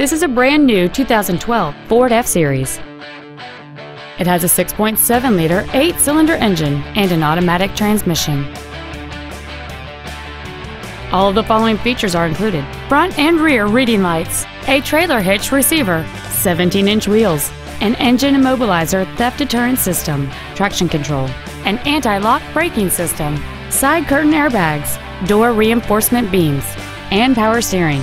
This is a brand new 2012 Ford F-Series. It has a 6.7-liter eight-cylinder engine and an automatic transmission. All of the following features are included. Front and rear reading lights, a trailer hitch receiver, 17-inch wheels, an engine immobilizer theft deterrent system, traction control, an anti-lock braking system, side curtain airbags, door reinforcement beams, and power steering.